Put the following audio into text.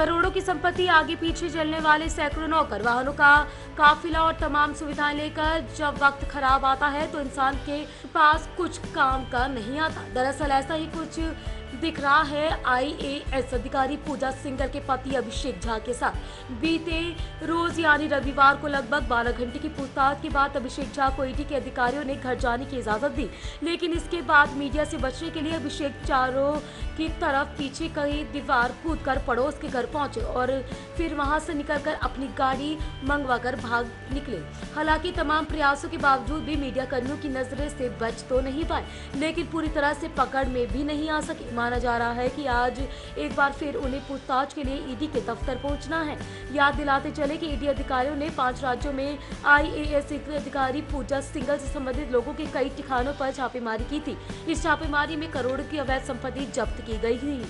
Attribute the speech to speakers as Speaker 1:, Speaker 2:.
Speaker 1: करोड़ों की संपत्ति आगे पीछे चलने वाले सैकड़ों नौकर वाहनों का काफिला और तमाम सुविधाएँ लेकर जब वक्त खराब आता है तो इंसान के पास कुछ काम का नहीं आता। दरअसल ऐसा ही कुछ दिख रहा है आईएएस अधिकारी पूजा सिंगर के पति अभिषेक झा के साथ। बीते रोज यानी रविवार को लगभग 12 घंटे की पूछताछ के बाद अभिषेक झा को ईडी के अधिकारियों ने घर जाने की इजाज़त दी। लेकिन इसके बाद मीडिया से बचने के लिए अभिषेक चारों की तरफ़ पीछे कई दीवार कूद कर पड़ोस के घर पहुँचे और फिर वहाँ से निकलकर अपनी गाड़ी मंगवाकर भाग निकले। हालाँकि तमाम प्रयासों के बावजूद भी मीडिया कर्मियों की नजरे से बच तो नहीं पाए, लेकिन पूरी तरह से पकड़ में भी नहीं आ सके। माना जा रहा है कि आज एक बार फिर उन्हें पूछताछ के लिए ईडी के दफ्तर पहुँचना है। याद दिलाते चले कि ईडी अधिकारियों ने पाँच राज्यों में आईएएस अधिकारी पूजा सिंगल से संबंधित लोगों के कई ठिकानों पर छापेमारी की थी। इस छापेमारी में करोड़ की अवैध संपत्ति जब्त की गई थी।